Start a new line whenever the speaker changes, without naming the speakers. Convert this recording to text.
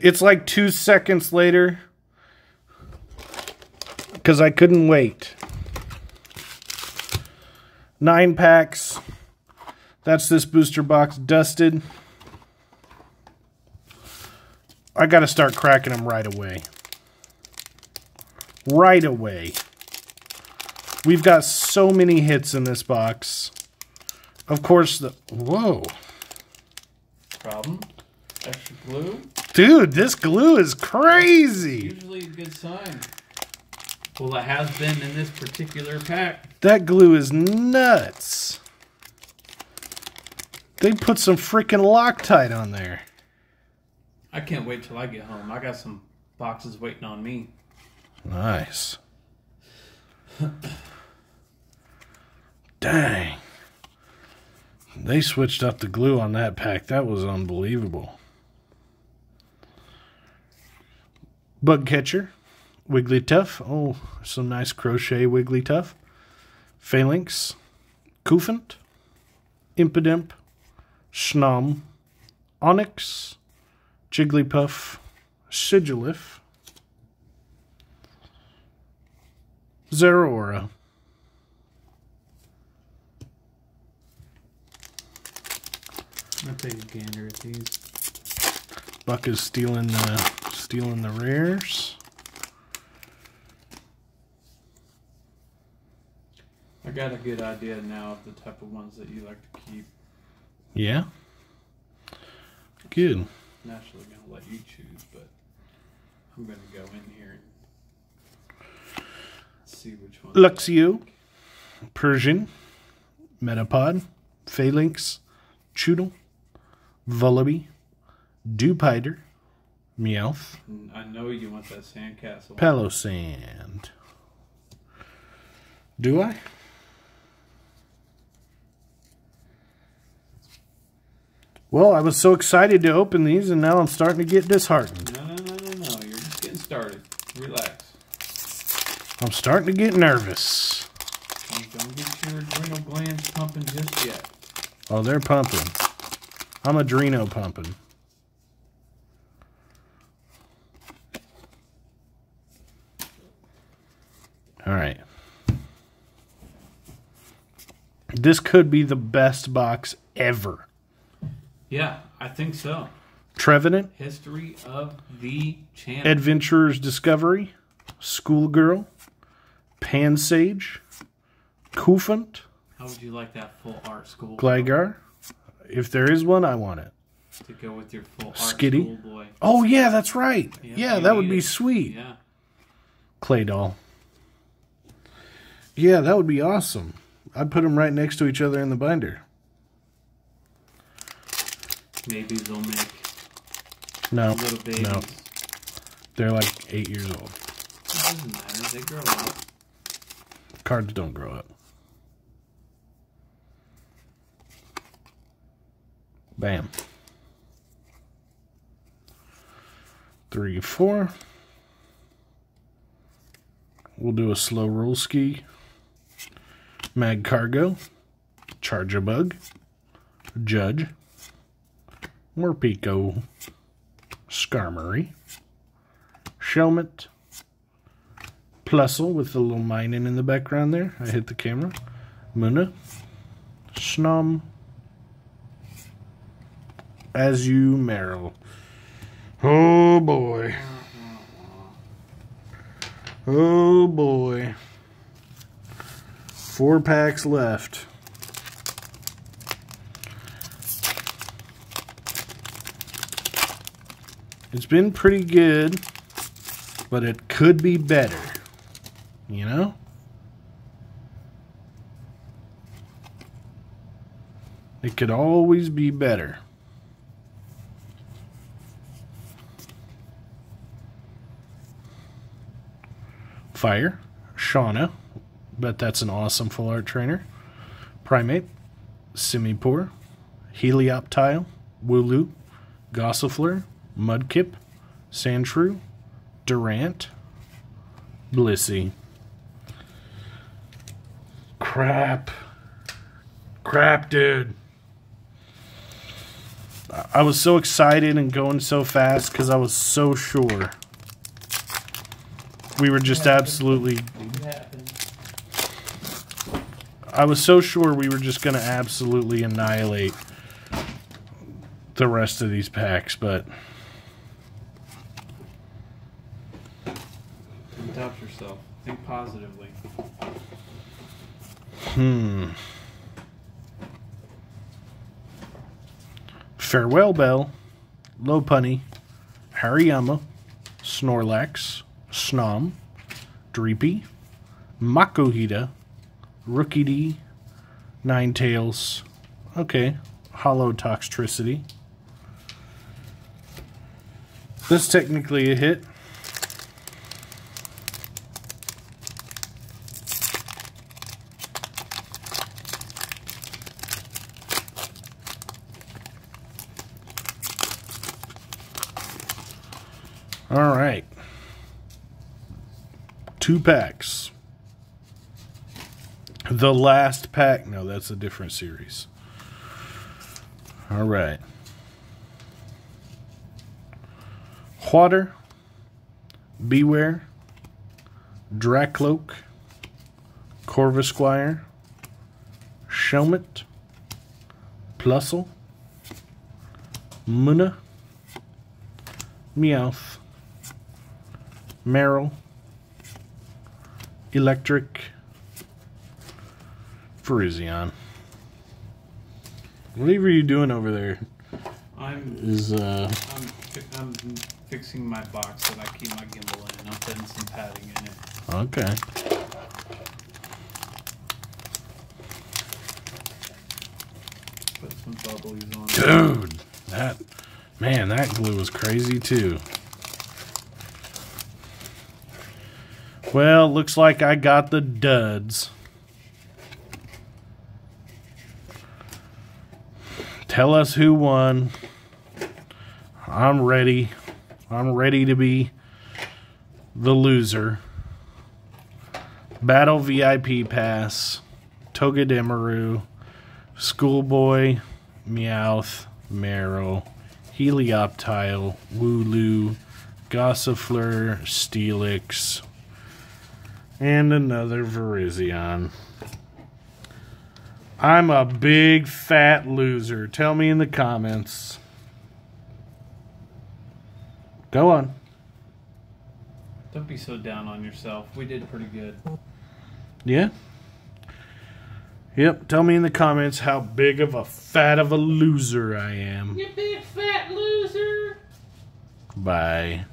It's like two seconds later. Because I couldn't wait. Nine packs. That's this booster box dusted. I got to start cracking them right away. Right away. We've got so many hits in this box. Of course, the... Whoa.
Problem? Extra glue?
Dude, this glue is crazy.
Usually a good sign. Well, it has been in this particular pack.
That glue is nuts. They put some freaking Loctite on there.
I can't wait till I get home. I got some boxes waiting on me.
Nice. Dang. They switched up the glue on that pack. That was unbelievable. Bug catcher. Wigglytuff. Oh, some nice crochet Wigglytuff. Falinks. Cufant. Impidimp. Snom. Onix. Jigglypuff. Sigilyph. Zeraora.
I'll take a gander at these.
Buck is stealing the stealing the rares.
I got a good idea now of the type of ones that you like to keep.
Yeah. Good.
Naturally gonna let you choose, but I'm gonna go in here and see which one.
Luxio. Persian. Metapod. Falinks. Chewtle. Vullaby. Dewpider. Meowth.
I know you want that sandcastle.
Palossand. Do I? Well, I was so excited to open these, and now I'm starting to get disheartened.
No, no, no, no, no. You're just getting started. Relax.
I'm starting to get nervous.
Don't get your adrenal glands pumping just yet.
Oh, they're pumping. I'm adreno pumping. All right. This could be the best box ever.
Yeah, I think so.
Trevenant,
History of the channel.
Adventurer's Discovery, Schoolgirl, Pansage, Cufant,
How would you like that full art school?
Gligar. If there is one, I want it.
to go with your full art
Skitty.
schoolboy.
Oh, yeah, that's right.
Yeah,
Yeah, that would be
it.
sweet.
Yeah.
Claydol. Yeah, that would be awesome. I'd put them right next to each other in the binder.
Maybe they'll make
No,
little babies.
no, they're like eight years old.
It doesn't matter. They grow up.
Cards don't grow up. Bam. Three, four. We'll do a slow roll ski. Magcargo. Charge a Bug. Judge. Morpeko. Skarmory. Shelmet. Plusle with the little mining in the background there. I hit the camera. Munna. Snom. Azumarill. Oh boy. Oh boy. Four packs left. It's been pretty good, but it could be better. You know? It could always be better. Fire, Shauna, bet that's an awesome full art trainer. Primeape, Simipour, Helioptile, Wooloo, Gossifleur, Mudkip, Sandshrew, Durant, Blissey. Crap. Crap, dude. I was so excited and going so fast because I was so sure we were just absolutely. I was so sure we were just going to absolutely annihilate the rest of these packs, but
Doubt yourself. Think positively.
hmm. Farewell Bell, Lopunny, Hariyama, Snorlax, Snom, Dreepy, Makuhita, Rookidee, Ninetales. Okay, Holo Toxtricity. This technically a hit. All right. Two packs. The last pack. No, that's a different series. All right. Water. Beware. Drakloak. Corvisquire. Shelmet. Plusle. Munna. Meowth. Marill, Electric, Virizion. Whatever you doing over there
I'm
is uh
I'm, I'm fixing my box that I keep my gimbal in. I'm putting some padding in it.
okay.
Put some bubblies on.
Dude, that man, that glue was crazy too. Well, looks like I got the duds. Tell us who won. I'm ready. I'm ready to be the loser. Battle VIP Pass, Togedemaru, Schoolboy, Meowth, Marill, Helioptile, Wooloo, Gossifleur, Steelix, and another Virizion. I'm a big fat loser. Tell me in the comments. Go on.
Don't be so down on yourself. We did pretty good.
Yeah? Yep. Tell me in the comments how big of a fat of a loser I am.
You big fat loser.
Bye.